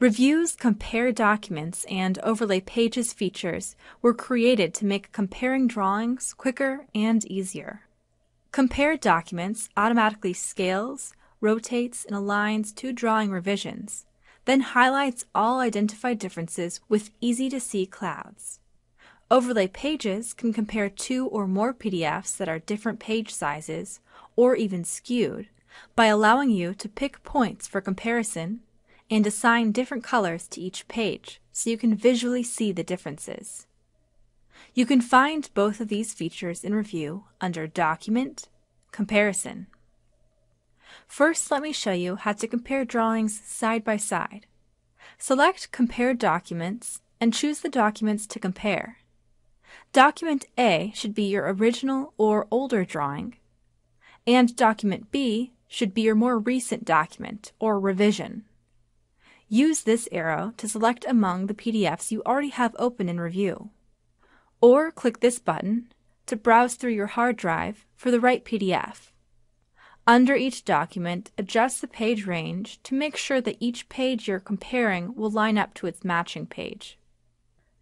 Revu's Compare Documents and Overlay Pages features were created to make comparing drawings quicker and easier. Compare Documents automatically scales, rotates, and aligns two drawing revisions, then highlights all identified differences with easy-to-see clouds. Overlay Pages can compare two or more PDFs that are different page sizes, or even skewed, by allowing you to pick points for comparison and assign different colors to each page so you can visually see the differences. You can find both of these features in Revu under Document, Comparison. First, let me show you how to compare drawings side by side. Select Compare Documents and choose the documents to compare. Document A should be your original or older drawing, and Document B should be your more recent document or revision. Use this arrow to select among the PDFs you already have open in Revu. Or click this button to browse through your hard drive for the right PDF. Under each document, adjust the page range to make sure that each page you're comparing will line up to its matching page.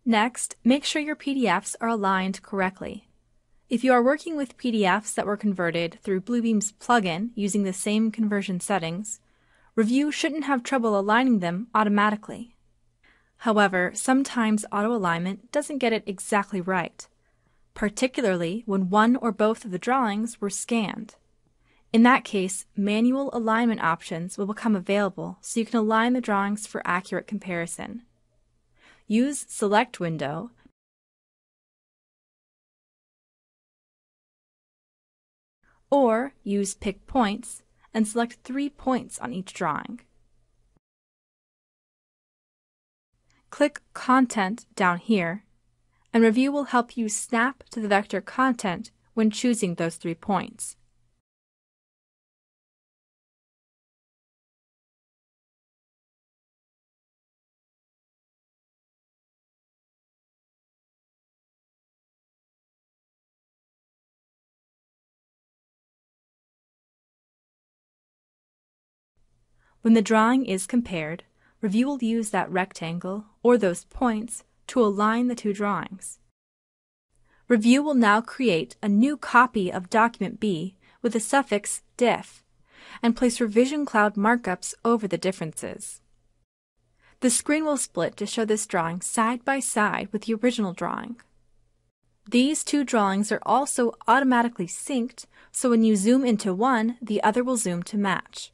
Next, make sure your PDFs are aligned correctly. If you are working with PDFs that were converted through Bluebeam's plugin using the same conversion settings, Revu shouldn't have trouble aligning them automatically. However, sometimes auto-alignment doesn't get it exactly right, particularly when one or both of the drawings were scanned. In that case, manual alignment options will become available so you can align the drawings for accurate comparison. Use Select window or use Pick Points and select three points on each drawing. Click Content down here, and Revu will help you snap to the vector content when choosing those three points. When the drawing is compared, Revu will use that rectangle or those points to align the two drawings. Revu will now create a new copy of Document B with the suffix diff and place revision cloud markups over the differences. The screen will split to show this drawing side by side with the original drawing. These two drawings are also automatically synced, so when you zoom into one, the other will zoom to match.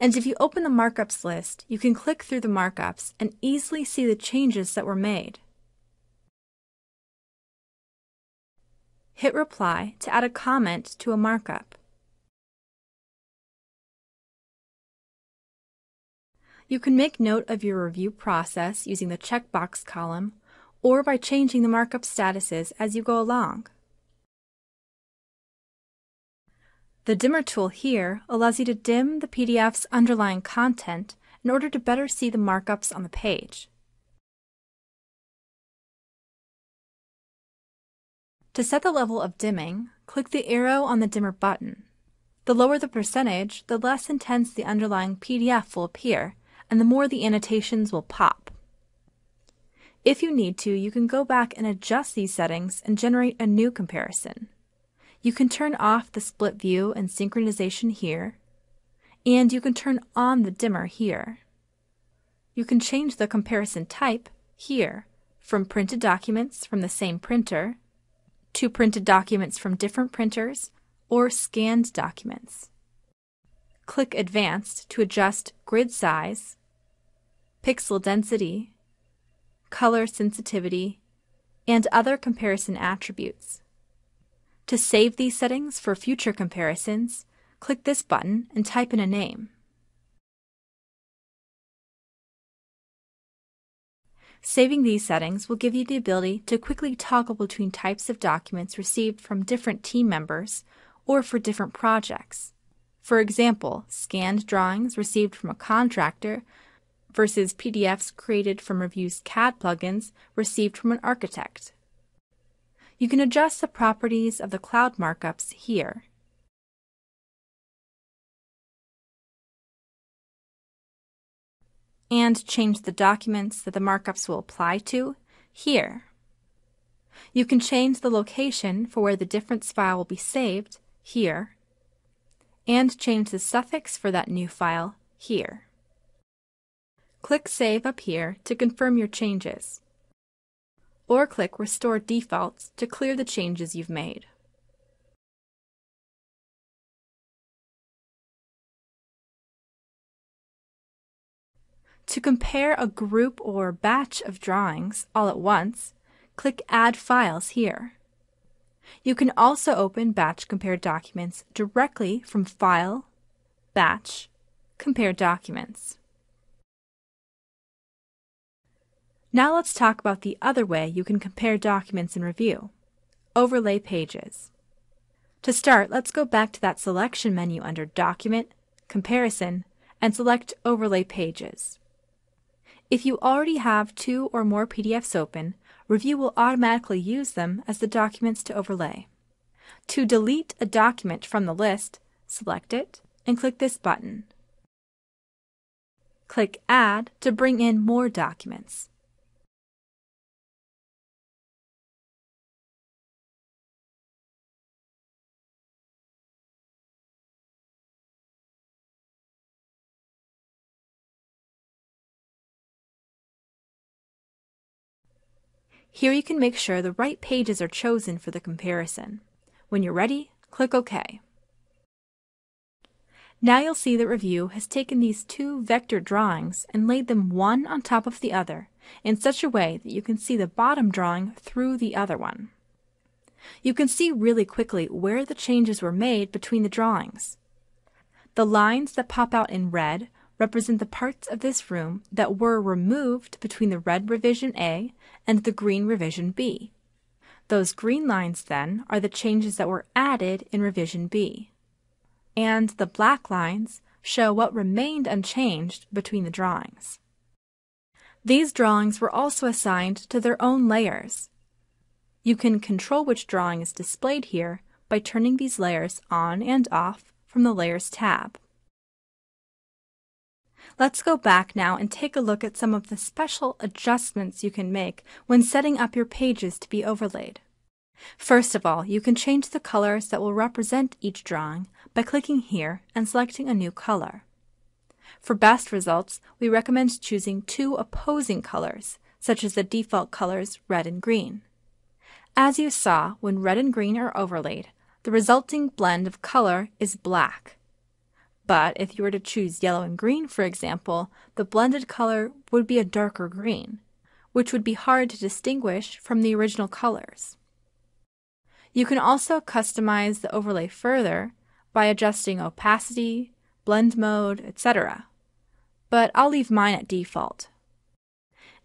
And if you open the markups list, you can click through the markups and easily see the changes that were made. Hit Reply to add a comment to a markup. You can make note of your review process using the checkbox column or by changing the markup statuses as you go along. The dimmer tool here allows you to dim the PDF's underlying content in order to better see the markups on the page. To set the level of dimming, click the arrow on the dimmer button. The lower the percentage, the less intense the underlying PDF will appear, and the more the annotations will pop. If you need to, you can go back and adjust these settings and generate a new comparison. You can turn off the split view and synchronization here, and you can turn on the dimmer here. You can change the comparison type here from printed documents from the same printer to printed documents from different printers or scanned documents. Click Advanced to adjust grid size, pixel density, color sensitivity, and other comparison attributes. To save these settings for future comparisons, click this button and type in a name. Saving these settings will give you the ability to quickly toggle between types of documents received from different team members or for different projects. For example, scanned drawings received from a contractor versus PDFs created from Revu's CAD plugins received from an architect. You can adjust the properties of the cloud markups here. and change the documents that the markups will apply to here. You can change the location for where the difference file will be saved here, and change the suffix for that new file here. Click Save up here to confirm your changes, or click Restore Defaults to clear the changes you've made. To compare a group or batch of drawings all at once, click Add Files here. You can also open batch Compare documents directly from File, Batch, Compare Documents. Now let's talk about the other way you can compare documents in Revu, Overlay Pages. To start, let's go back to that selection menu under Document, Comparison, and select Overlay Pages. If you already have two or more PDFs open, Revu will automatically use them as the documents to overlay. To delete a document from the list, select it and click this button. Click Add to bring in more documents. Here you can make sure the right pages are chosen for the comparison. When you're ready, click OK. Now you'll see that Revu has taken these two vector drawings and laid them one on top of the other in such a way that you can see the bottom drawing through the other one. You can see really quickly where the changes were made between the drawings. The lines that pop out in red represent the parts of this room that were removed between the red revision A and the green revision B. Those green lines, then, are the changes that were added in revision B. And the black lines show what remained unchanged between the drawings. These drawings were also assigned to their own layers. You can control which drawing is displayed here by turning these layers on and off from the Layers tab. Let's go back now and take a look at some of the special adjustments you can make when setting up your pages to be overlaid. First of all, you can change the colors that will represent each drawing by clicking here and selecting a new color. For best results, we recommend choosing two opposing colors, such as the default colors red and green. As you saw, when red and green are overlaid, the resulting blend of color is black. But if you were to choose yellow and green, for example, the blended color would be a darker green, which would be hard to distinguish from the original colors. You can also customize the overlay further by adjusting opacity, blend mode, etc. But I'll leave mine at default.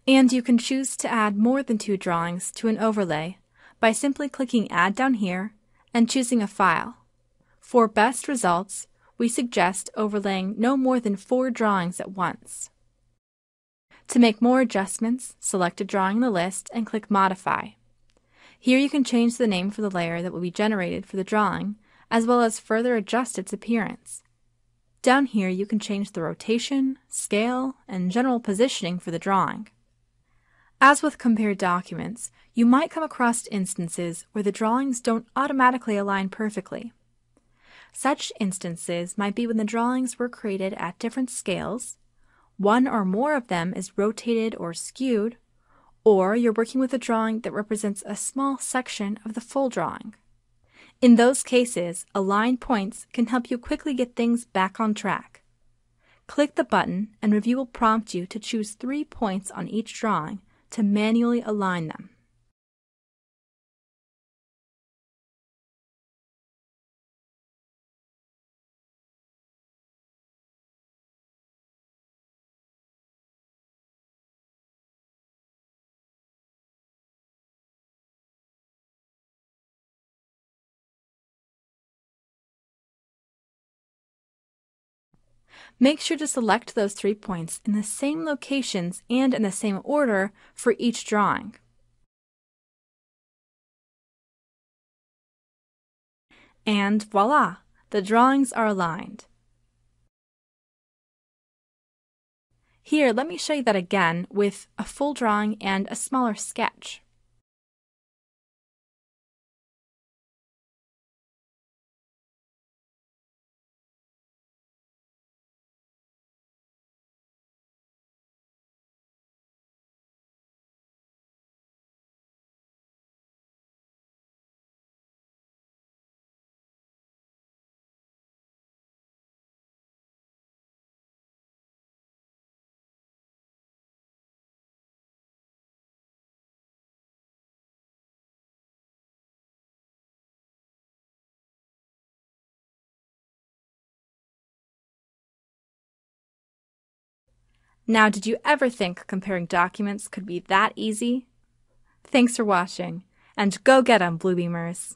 And you can choose to add more than two drawings to an overlay by simply clicking Add down here and choosing a file. For best results, we suggest overlaying no more than four drawings at once. To make more adjustments, select a drawing in the list and click Modify. Here you can change the name for the layer that will be generated for the drawing, as well as further adjust its appearance. Down here you can change the rotation, scale, and general positioning for the drawing. As with compared documents, you might come across instances where the drawings don't automatically align perfectly. Such instances might be when the drawings were created at different scales, one or more of them is rotated or skewed, or you're working with a drawing that represents a small section of the full drawing. In those cases, aligned points can help you quickly get things back on track. Click the button and Revu will prompt you to choose three points on each drawing to manually align them. Make sure to select those three points in the same locations and in the same order for each drawing. And voila! The drawings are aligned. Here, let me show you that again with a full drawing and a smaller sketch. Now, did you ever think comparing documents could be that easy? Thanks for watching, and go get 'em, Bluebeamers!